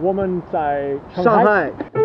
我们在上海。